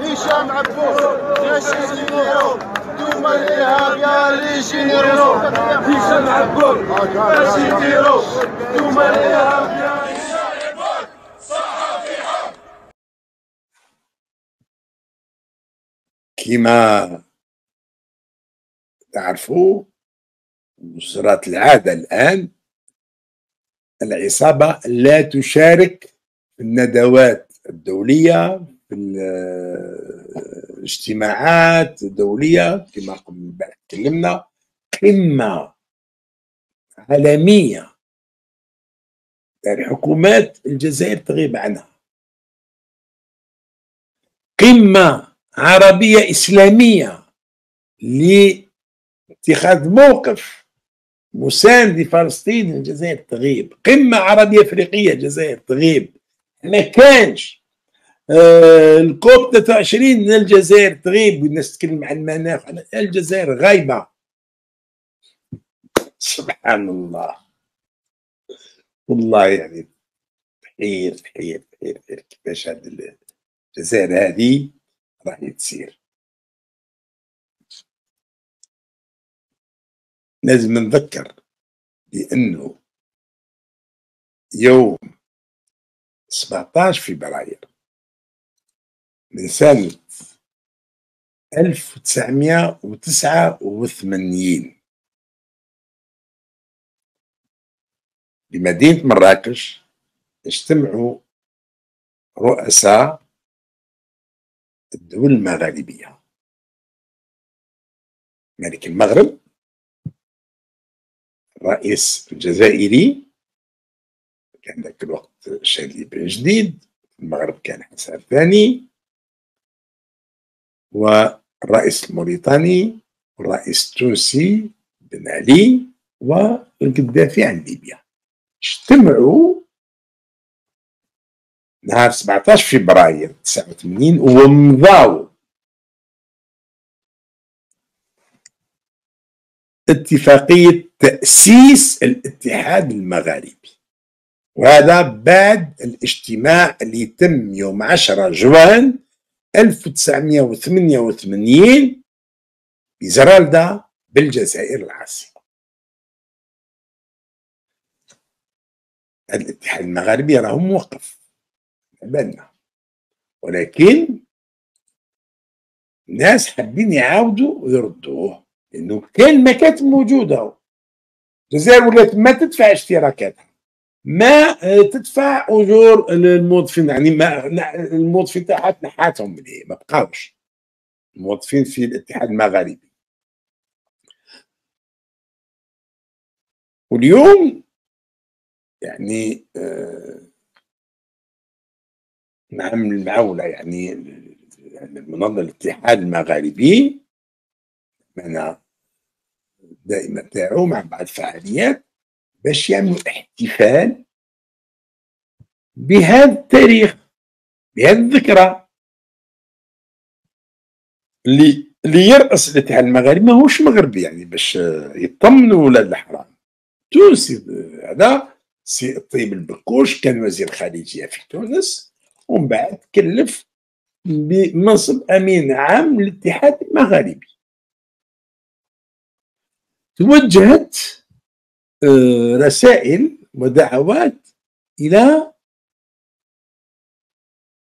هشام عبود جيش جينيرو دوما الارهاب يا لي جينيرو هشام عبود باش يديرو دوما الارهاب يا كما تعرفوا وصارت العادة الآن العصابة لا تشارك في الندوات الدولية في الاجتماعات الدولية كما تكلمنا قمة عالمية. يعني حكومات الجزائر تغيب عنها. قمة عربية إسلامية لاتخاذ موقف مساند لفلسطين الجزائر تغيب. قمة عربية أفريقية الجزائر تغيب. ما كانش. آه الكوب 23 من الجزائر تغيب. والناس تتكلم عن المناخ الجزائر غايبة. سبحان الله. والله يعني تحير تحير تحير كيفاش هذه الجزائر هذه راح تصير. لازم نذكر بأنه يوم 17 فبراير من سنة 1989 بمدينة مراكش اجتمعوا رؤساء الدول المغاربية. ملك المغرب الرئيس الجزائري. كان ذاك الوقت شادي بن جديد. المغرب كان حسن الثاني والرئيس الموريتاني والرئيس التونسي بن علي والقذافي عن ليبيا. اجتمعوا نهار 17 فبراير 89 ومضاو اتفاقية تأسيس الاتحاد المغاربي. وهذا بعد الاجتماع اللي تم يوم 10 جوان 1988 بزرالدا بالجزائر العاصمة. الاتحاد المغاربي راه موقف. بالنا. ولكن الناس حابين يعاودوا ويردوه لأنه كان مكاتب موجودة. الجزائر ولات ما تدفع اشتراكاتها. ما تدفع أجور الموظفين يعني ما الموظفين تاعها تنحاتهم من ما بقاوش. الموظفين في الاتحاد المغاربي. واليوم يعني آه نعم المعولة يعني المنظمة الاتحاد المغاربي أنا دائما تاعو مع بعض الفعاليات باش يعملوا احتفال بهذا التاريخ بهذه الذكرى. اللي اللي يرأس الاتحاد المغاربي ماهوش مغربي يعني باش يطمنوا ولاد الحرام. تونسي هذا سي الطيب البكوش كان وزير خارجية في تونس ومن بعد كلف بمنصب أمين عام للاتحاد المغاربي. توجهت رسائل ودعوات إلى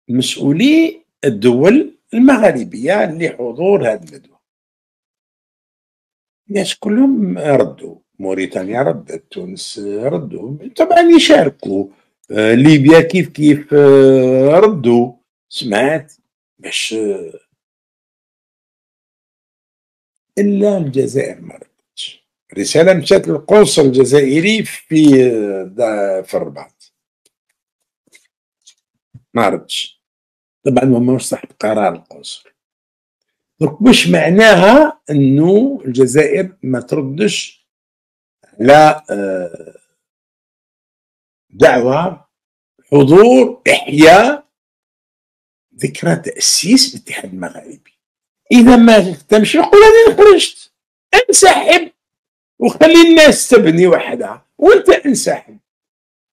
مسؤولي الدول المغاربيه لحضور هذه الندوه الناس كلهم ردوا موريتانيا ردت تونس ردوا. طبعا يشاركوا ليبيا كيف كيف ردوا. سمعت باش إلا الجزائر ما ردتش رسالة مشات للقنصل الجزائري في في الرباط. ما ردش طبعا هو مش صاحب قرار القنصل دونك واش معناها إنه الجزائر ما تردش على دعوة حضور إحياء ذكرى تأسيس الاتحاد المغاربي إذا ما تمشي نقول أنا خرجت انسحب وخلي الناس تبني وحدها وانت انسحب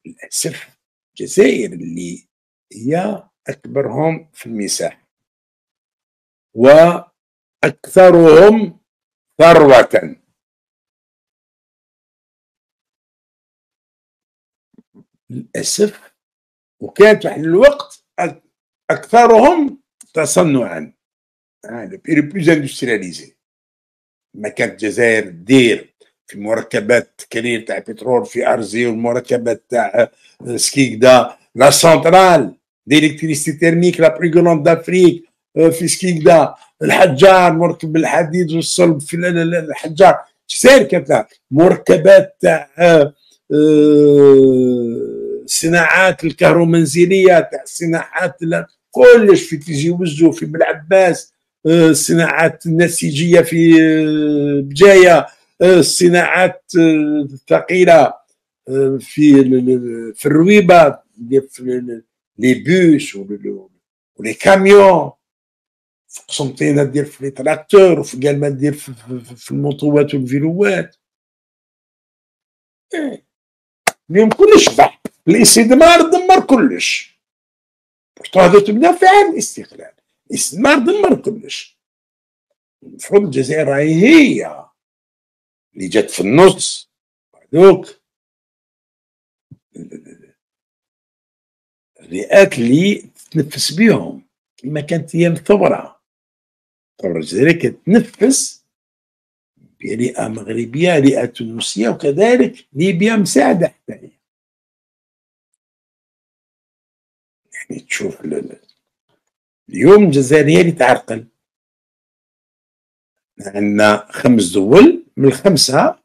للأسف الجزائر اللي هي أكبرهم في المساحة وأكثرهم ثروة. للأسف وكانت واحد الوقت أكثرهم تصنعا. pays le plus industrialisé ما كانت الجزائر دير مركبات كليل تاع بترول في أرزيو والمركبات تاع سكيكدا. la centrale d'électricité thermique la plus grande d'Afrique في سكيكدا. الحجار مركب الحديد والصلب في الحجار. الجزائر كانت مركبات تاع الصناعات الكهرومنزلية تاع الصناعات كلش في تيزي وزو في بلعباس الصناعات النسيجية في بجاية. الصناعات الثقيله في في الرويبة les bus و les camions. في قسنطينة دير في les tracteurs وفي قالمة دير في, الموطوات والفيلوات اليوم كلش بحث الاستثمار دمر كلش. هذا تبدا في عام الاستقلال. الاستثمار دمر كلش. المفروض الجزائر راهي هي اللي جات في النص. هذوك الرئات اللي تتنفس بهم كما كانت أيام الثوره الثوره الجزائريه كانت برئة مغربية رئة تونسية وكذلك ليبيا مساعدة حتى هي. يعني تشوف اليوم الجزائر هي اللي تعرقل. عندنا خمس دول من الخمسة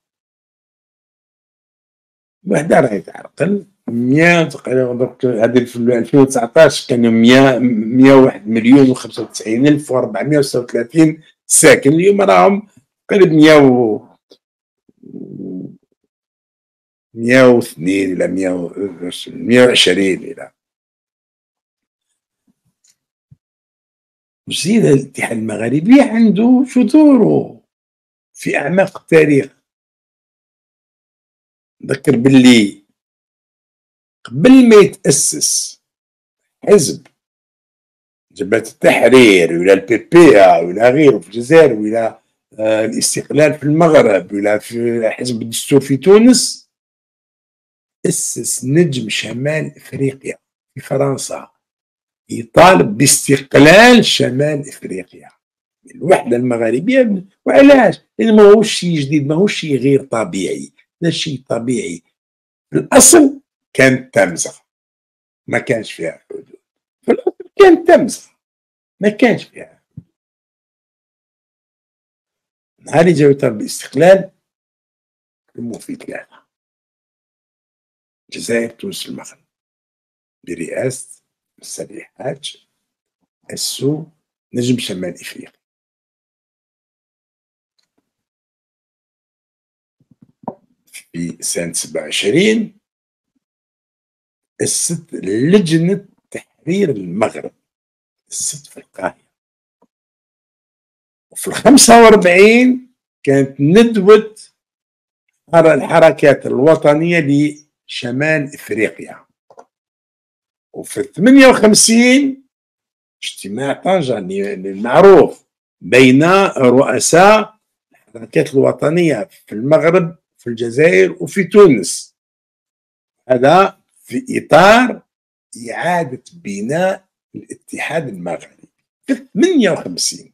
وحدة راهي تعرقل 100 تقريبا هذه في 2019 كانوا 100 101 مليون و95 ألف و436 ساكن. اليوم راهم قريب 100 و 102 إلى 120 إلى وزيد الاتحاد المغاربي عنده جذوره في أعماق التاريخ. ذكر باللي قبل ما يتأسس حزب جبهة التحرير ولا ال PPA ولا غيره في الجزائر ولا آه، الاستقلال في المغرب ولا في حزب الدستور في تونس أسس نجم شمال إفريقيا في فرنسا. يطالب باستقلال شمال إفريقيا. الوحده المغاربية وعلاش؟ لأن ما هوش شيء جديد ما هوش شيء غير طبيعي. ده شيء طبيعي. الأصل كانت تمزغ ما كانش فيها حدود. في الأصل كانت تمزغ ما كانش فيها نهار اللي جاو يطالب بالاستقلال كلموا في ثلاثة. الجزائر تونس المغرب. برئاسة السريحات السو نجم شمال إفريقيا. في سنة 27 الست لجنة تحرير المغرب الست في القاهرة. وفي ال 45 كانت ندوة الحركات الوطنية لشمال إفريقيا. وفي 58 اجتماع طنجة المعروف بين رؤساء الحركات الوطنية في المغرب في الجزائر وفي تونس. هذا في إطار إعادة بناء الاتحاد المغربي في 58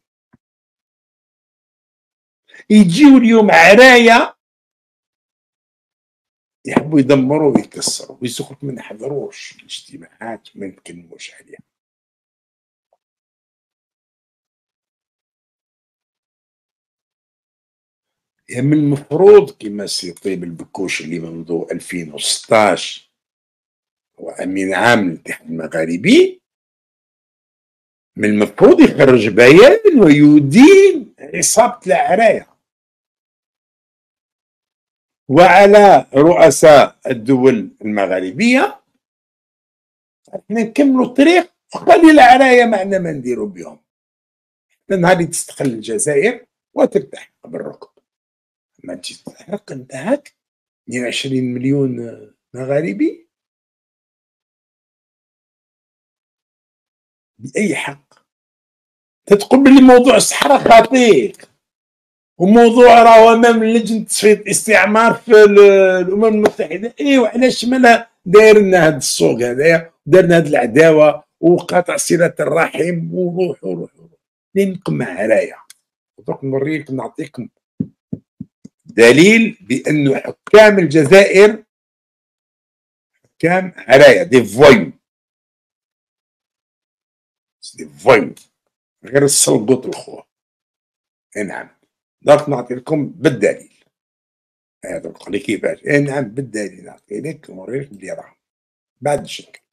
يجيو اليوم عرايا يحبوا يدمروا ويكسروا ويسكت ما نحضروش الاجتماعات ما نتكلموش عليها. يعني من المفروض كما سي طيب البكوش اللي منذ 2016 هو امين عام الاتحاد المغاربي من المفروض يخرج بيان ويدين عصابة العرايه وعلى رؤساء الدول المغاربية. إحنا نكملوا الطريق وخلي العراية معنا ما نديروا بهم. نهار تستقل الجزائر وترتاح بالركب ما تستحق انت هاك 120 مليون مغاربي. بأي حق؟ تتقول بلي موضوع الصحراء خطير. وموضوع راهو أمام لجنه تصفية الاستعمار في الأمم المتحدة. ايوا علاش مالها داير لنا هذا السوق هذايا دارنا هذه العداوة وقطع صلة الرحم وروح وروح نقم عرايا دوك نوريكم نعطيكم دليل بأن حكام الجزائر حكام عرايا des voyous des voyous غير السلقوط الخوة. نعم. دوك نعطي لكم بالدليل. هذا لك كيفاش اي نعم بالدليل نعطي لك ونوريك بلي راه بعد الشك